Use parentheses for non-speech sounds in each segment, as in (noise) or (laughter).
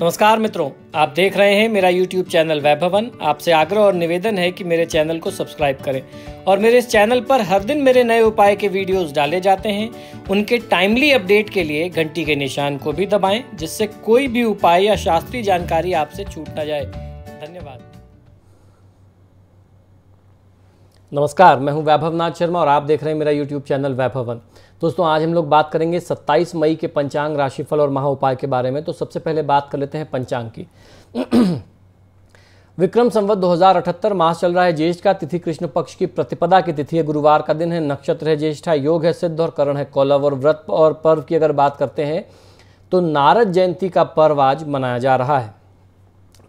नमस्कार मित्रों, आप देख रहे हैं मेरा YouTube चैनल वैभवन। आपसे आग्रह और निवेदन है कि मेरे चैनल को सब्सक्राइब करें और मेरे इस चैनल पर हर दिन मेरे नए उपाय के वीडियोस डाले जाते हैं। उनके टाइमली अपडेट के लिए घंटी के निशान को भी दबाएँ, जिससे कोई भी उपाय या शास्त्रीय जानकारी आपसे छूट ना जाए। धन्यवाद। नमस्कार, मैं हूँ वैभव नाथ शर्मा और आप देख रहे हैं मेरा यूट्यूब चैनल वैभवन। दोस्तों, आज हम लोग बात करेंगे 27 मई के पंचांग राशिफल और महा उपाय के बारे में। तो सबसे पहले बात कर लेते हैं पंचांग की। (clears throat) विक्रम संवत 2078 मास चल रहा है ज्येष्ठ का, तिथि कृष्ण पक्ष की प्रतिपदा की तिथि है, गुरुवार का दिन है, नक्षत्र है ज्येष्ठा, योग है, सिद्ध और करण है, कौलव और व्रत और पर्व की अगर बात करते हैं तो नारद जयंती का पर्व आज मनाया जा रहा है।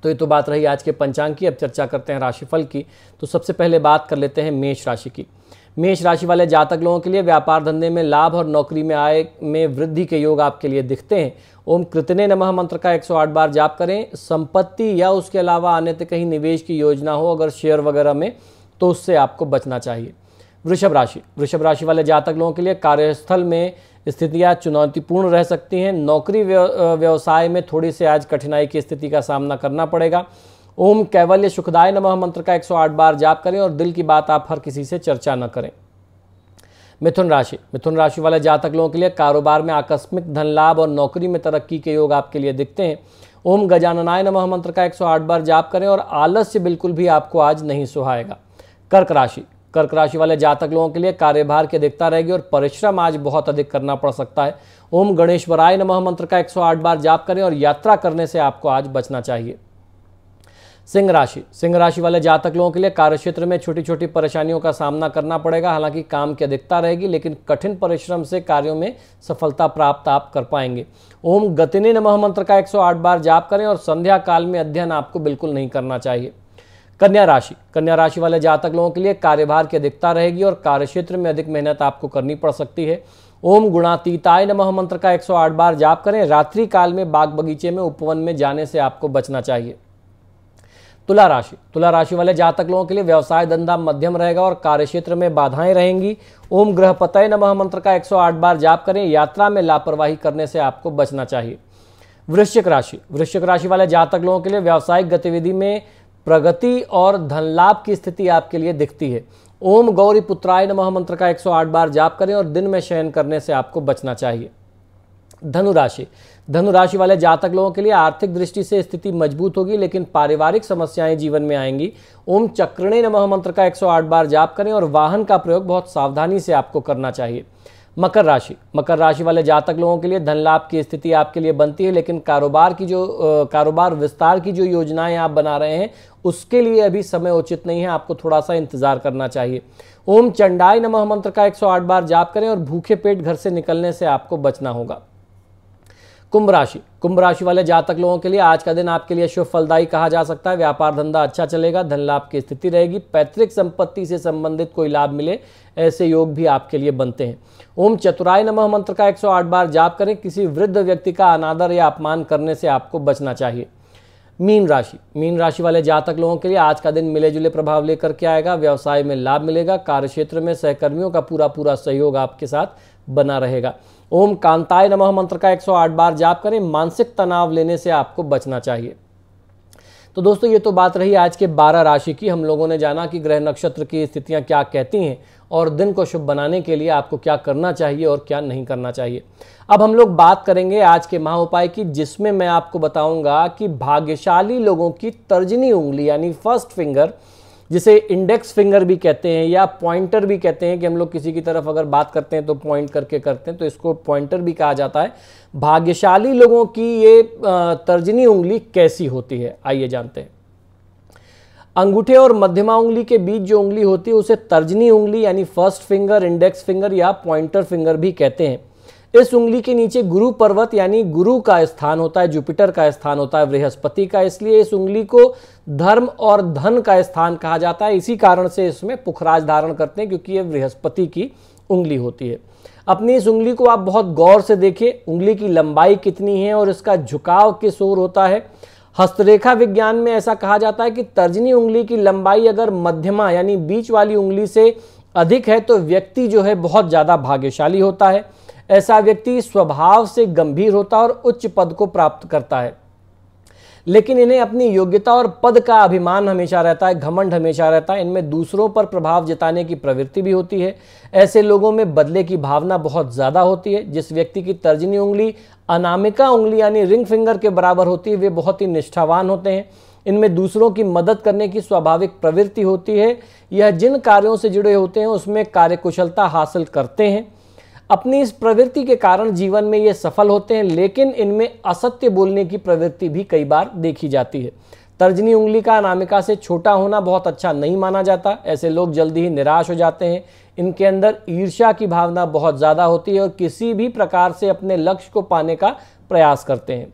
तो ये तो बात रही आज के पंचांग की, अब चर्चा करते हैं राशिफल की। तो सबसे पहले बात कर लेते हैं मेष राशि की। मेष राशि वाले जातक लोगों के लिए व्यापार धंधे में लाभ और नौकरी में आय में वृद्धि के योग आपके लिए दिखते हैं। ओम कृतने नमः मंत्र का 108 बार जाप करें। संपत्ति या उसके अलावा आने तक कहीं निवेश की योजना हो, अगर शेयर वगैरह में तो उससे आपको बचना चाहिए। वृषभ राशि। वृषभ राशि वाले जातक लोगों के लिए कार्यस्थल में स्थितियाँ चुनौतीपूर्ण रह सकती हैं। नौकरी व्यवसाय में थोड़ी सी आज कठिनाई की स्थिति का सामना करना पड़ेगा। ओम कैवल्य सुखदाय नमः मंत्र का 108 बार जाप करें और दिल की बात आप हर किसी से चर्चा न करें। मिथुन राशि। मिथुन राशि वाले जातक लोगों के लिए कारोबार में आकस्मिक धन लाभ और नौकरी में तरक्की के योग आपके लिए दिखते हैं। ओम गजाननाय नमः मंत्र का 108 बार जाप करें और आलस्य बिल्कुल भी आपको आज नहीं सुहाएगा। कर्क राशि। कर्क राशि वाले जातक लोगों के लिए कार्यभार की अधिकता रहेगी और परिश्रम आज बहुत अधिक करना पड़ सकता है। ओम गणेश्वराय नमः मंत्र का 108 बार जाप करें और यात्रा करने से आपको आज बचना चाहिए। सिंह राशि। सिंह राशि वाले जातक लोगों के लिए कार्यक्षेत्र में छोटी छोटी परेशानियों का सामना करना पड़ेगा। हालाँकि काम की अधिकता रहेगी, लेकिन कठिन परिश्रम से कार्यों में सफलता प्राप्त आप कर पाएँगे। ओम गतिनी नमः मंत्र का 108 बार जाप करें और संध्या काल में अध्ययन आपको बिल्कुल नहीं करना चाहिए। कन्या राशि। कन्या राशि वाले जातक लोगों के लिए कार्यभार की अधिकता रहेगी और कार्यक्षेत्र में अधिक मेहनत आपको करनी पड़ सकती है। ओम गुणातीताय नमः मंत्र का 108 बार जाप करें। रात्रि काल में बाग बगीचे में, उपवन में जाने से आपको बचना चाहिए। तुला राशि। तुला राशि वाले जातक लोगों के लिए व्यवसाय धंधा मध्यम रहेगा और कार्यक्षेत्र में बाधाएँ रहेंगी। ओम ग्रहपतय नमः मंत्र का 108 बार जाप करें। यात्रा में लापरवाही करने से आपको बचना चाहिए। वृश्चिक राशि। वृश्चिक राशि वाले जातक लोगों के लिए व्यावसायिक गतिविधि में प्रगति और धन लाभ की स्थिति आपके लिए दिखती है। ओम गौरी पुत्राय नमः मंत्र का 108 बार जाप करें और दिन में शयन करने से आपको बचना चाहिए। धनु राशि वाले जातक लोगों के लिए आर्थिक दृष्टि से स्थिति मज़बूत होगी, लेकिन पारिवारिक समस्याएँ जीवन में आएँगी। ओम चक्रणे नमः मंत्र का 108 बार जाप करें और वाहन का प्रयोग बहुत सावधानी से आपको करना चाहिए। मकर राशि। मकर राशि वाले जातक लोगों के लिए धन लाभ की स्थिति आपके लिए बनती है, लेकिन कारोबार की जो कारोबार विस्तार की जो योजनाएँ आप बना रहे हैं, उसके लिए अभी समय उचित नहीं है, आपको थोड़ा सा इंतज़ार करना चाहिए। ओम चंडाई नमः मंत्र का 108 बार जाप करें और भूखे पेट घर से निकलने से आपको बचना होगा। कुंभ राशि। कुंभ राशि वाले जातक लोगों के लिए आज का दिन आपके लिए शुभ फलदायी कहा जा सकता है। व्यापार धंधा अच्छा चलेगा, धन लाभ की स्थिति रहेगी, पैतृक संपत्ति से संबंधित कोई लाभ मिले, ऐसे योग भी आपके लिए बनते हैं। ओम चतुराय नमः मंत्र का 108 बार जाप करें, किसी वृद्ध व्यक्ति का अनादर या अपमान करने से आपको बचना चाहिए। मीन राशि। मीन राशि वाले जातक लोगों के लिए आज का दिन मिले जुले प्रभाव लेकर के आएगा, व्यवसाय में लाभ मिलेगा, कार्यक्षेत्र में सहकर्मियों का पूरा पूरा सहयोग आपके साथ बना रहेगा। ओम कांताय नमः मंत्र का 108 बार जाप करें। मानसिक तनाव लेने से आपको बचना चाहिए। तो दोस्तों, ये तो बात रही आज के 12 राशि की। हम लोगों ने जाना कि ग्रह नक्षत्र की स्थितियाँ क्या कहती हैं और दिन को शुभ बनाने के लिए आपको क्या करना चाहिए और क्या नहीं करना चाहिए। अब हम लोग बात करेंगे आज के महा उपाय की, जिसमें मैं आपको बताऊँगा कि भाग्यशाली लोगों की तर्जनी उंगली, यानी फ़र्स्ट फिंगर जिसे इंडेक्स फिंगर भी कहते हैं या पॉइंटर भी कहते हैं कि हम लोग किसी की तरफ़ अगर बात करते हैं तो पॉइंट करके करते हैं तो इसको पॉइंटर भी कहा जाता है। भाग्यशाली लोगों की ये तर्जनी उंगली कैसी होती है? आइए जानते हैं। अंगूठे और मध्यमा उंगली के बीच जो उंगली होती है, उसे तर्जनी उंगली यानी फ़र्स्ट फिंगर इंडेक्स फिंगर या पॉइंटर फिंगर भी कहते हैं। इस उंगली के नीचे गुरु पर्वत यानी गुरु का स्थान होता है, जुपिटर का स्थान होता है, बृहस्पति का, इसलिए इस उंगली को धर्म और धन का स्थान कहा जाता है। इसी कारण से इसमें पुखराज धारण करते हैं, क्योंकि यह बृहस्पति की उंगली होती है। अपनी इस उंगली को आप बहुत गौर से देखिए, उंगली की लंबाई कितनी है और इसका झुकाव किस ओर होता है। हस्तरेखा विज्ञान में ऐसा कहा जाता है कि तर्जनी उंगली की लंबाई अगर मध्यमा यानी बीच वाली उंगली से अधिक है तो व्यक्ति जो है बहुत ज़्यादा भाग्यशाली होता है। ऐसा व्यक्ति स्वभाव से गंभीर होता और उच्च पद को प्राप्त करता है। लेकिन इन्हें अपनी योग्यता और पद का अभिमान हमेशा रहता है, घमंड हमेशा रहता है। इनमें दूसरों पर प्रभाव जताने की प्रवृत्ति भी होती है। ऐसे लोगों में बदले की भावना बहुत ज़्यादा होती है। जिस व्यक्ति की तर्जनी उंगली अनामिका उंगली यानी रिंग फिंगर के बराबर होती है, वे बहुत ही निष्ठावान होते हैं। इनमें दूसरों की मदद करने की स्वाभाविक प्रवृत्ति होती है। यह जिन कार्यों से जुड़े होते हैं, उसमें कार्यकुशलता हासिल करते हैं। अपनी इस प्रवृत्ति के कारण जीवन में ये सफल होते हैं, लेकिन इनमें असत्य बोलने की प्रवृत्ति भी कई बार देखी जाती है। तर्जनी उंगली का अनामिका से छोटा होना बहुत अच्छा नहीं माना जाता। ऐसे लोग जल्दी ही निराश हो जाते हैं। इनके अंदर ईर्ष्या की भावना बहुत ज़्यादा होती है और किसी भी प्रकार से अपने लक्ष्य को पाने का प्रयास करते हैं।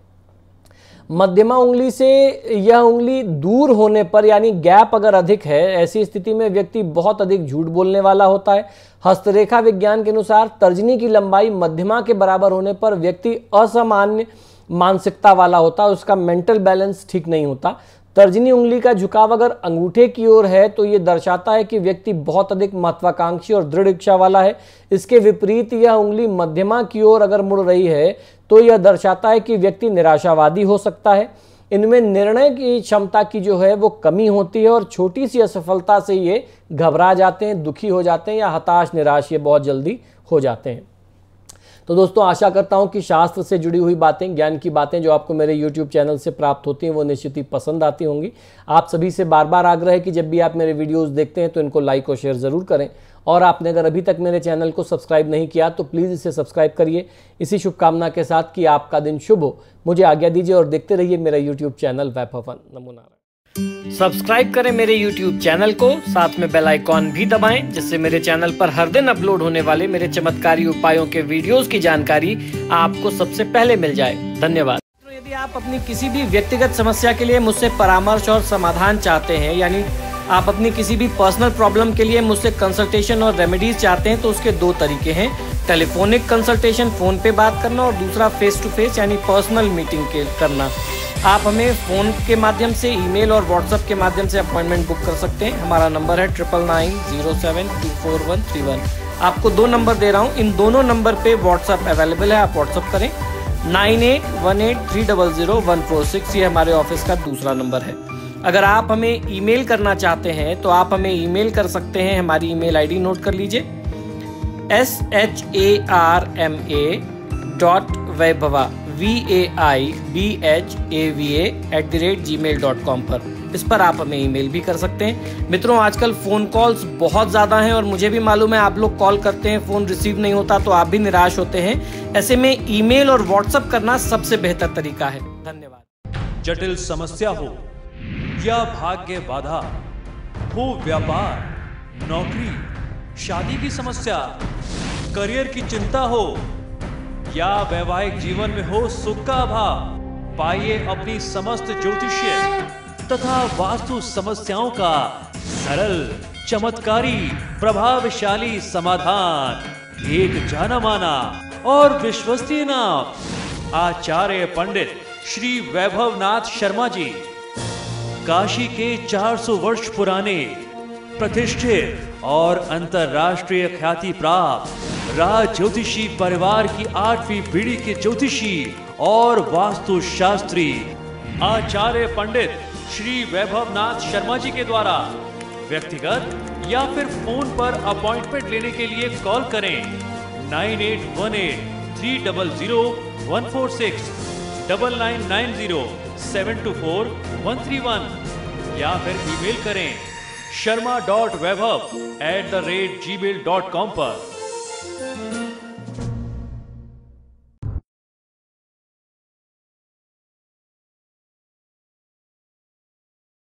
मध्यमा उंगली से यह उंगली दूर होने पर, यानी गैप अगर अधिक है, ऐसी स्थिति में व्यक्ति बहुत अधिक झूठ बोलने वाला होता है। हस्तरेखा विज्ञान के अनुसार तर्जनी की लंबाई मध्यमा के बराबर होने पर व्यक्ति असामान्य मानसिकता वाला होता है उसका मेंटल बैलेंस ठीक नहीं होता। तर्जनी उंगली का झुकाव अगर अंगूठे की ओर है तो ये दर्शाता है कि व्यक्ति बहुत अधिक महत्वाकांक्षी और दृढ़ इच्छा वाला है। इसके विपरीत यह उंगली मध्यमा की ओर अगर मुड़ रही है तो यह दर्शाता है कि व्यक्ति निराशावादी हो सकता है। इनमें निर्णय की क्षमता की जो है, वो कमी होती है और छोटी सी असफलता से ये घबरा जाते हैं, दुखी हो जाते हैं या हताश, निराश, ये बहुत जल्दी हो जाते हैं। तो दोस्तों, आशा करता हूँ कि शास्त्र से जुड़ी हुई बातें, ज्ञान की बातें जो आपको मेरे यूट्यूब चैनल से प्राप्त होती हैं, वो निश्चित ही पसंद आती होंगी। आप सभी से बार बार आग्रह है कि जब भी आप मेरे वीडियोस देखते हैं तो इनको लाइक और शेयर ज़रूर करें। और आपने अगर अभी तक मेरे चैनल को सब्सक्राइब नहीं किया तो प्लीज़ इसे सब्सक्राइब करिए। इसी शुभकामना के साथ कि आपका दिन शुभ हो। मुझे आज्ञा दीजिए और देखते रहिए मेरा यूट्यूब चैनल वैभवन नमूना सब्सक्राइब करें मेरे YouTube चैनल को, साथ में बेल आइकॉन भी दबाएँ, जिससे मेरे चैनल पर हर दिन अपलोड होने वाले मेरे चमत्कारी उपायों के वीडियोस की जानकारी आपको सबसे पहले मिल जाए। धन्यवाद। तो यदि आप अपनी किसी भी व्यक्तिगत समस्या के लिए मुझसे परामर्श और समाधान चाहते हैं, यानी आप अपनी किसी भी पर्सनल प्रॉब्लम के लिए मुझसे कंसल्टेशन और रेमेडीज चाहते हैं तो उसके दो तरीके हैं। टेलीफोनिक कंसल्टेशन फ़ोन पे बात करना और दूसरा फेस टू फेस यानी पर्सनल मीटिंग के करना। आप हमें फ़ोन के माध्यम से ईमेल और व्हाट्सएप के माध्यम से अपॉइंटमेंट बुक कर सकते हैं। हमारा नंबर है triple nine zero seven two four one three one आपको दो नंबर दे रहा हूँ। इन दोनों नंबर पे व्हाट्सएप अवेलेबल है। आप व्हाट्सएप करें। Nine eight one eight three double zero one four six. ये हमारे ऑफ़िस का दूसरा नंबर है। अगर आप हमें ईमेल करना चाहते हैं तो आप हमें ईमेल कर सकते हैं। हमारी ईमेल आईडी नोट कर लीजिए। S H A R M A dot Vaibhava V A I B H A V at the rate Gmail dot com पर। इस पर आप हमें ईमेल भी कर सकते हैं। मित्रों, आजकल फ़ोन कॉल्स बहुत ज़्यादा हैं और मुझे भी मालूम है आप लोग कॉल करते हैं फ़ोन रिसीव नहीं होता तो आप भी निराश होते हैं। ऐसे में ईमेल और व्हाट्सएप करना सबसे बेहतर तरीका है। धन्यवाद। जटिल समस्या हो या भाग्य बाधा, हो व्यापार, नौकरी, शादी की समस्या, करियर की चिंता हो या वैवाहिक जीवन में हो सुख का अभाव, पाइए अपनी समस्त ज्योतिष्य तथा वास्तु समस्याओं का सरल, चमत्कारी, प्रभावशाली समाधान। एक जाना माना और विश्वसनीय नाम, आचार्य पंडित श्री वैभव नाथ शर्मा जी। काशी के 400 वर्ष पुराने, प्रतिष्ठित और अंतरराष्ट्रीय ख्याति प्राप्त राज ज्योतिषी परिवार की आठवीं पीढ़ी के ज्योतिषी और वास्तु शास्त्री आचार्य पंडित श्री वैभव नाथ शर्मा जी के द्वारा व्यक्तिगत या फिर फ़ोन पर अपॉइंटमेंट लेने के लिए कॉल करें। Nine eight one eight three double zero one four six double nine nine zero seven two four one three one या फिर ईमेल करें Sharma dot Vaibhav at the rate Gmail dot com पर।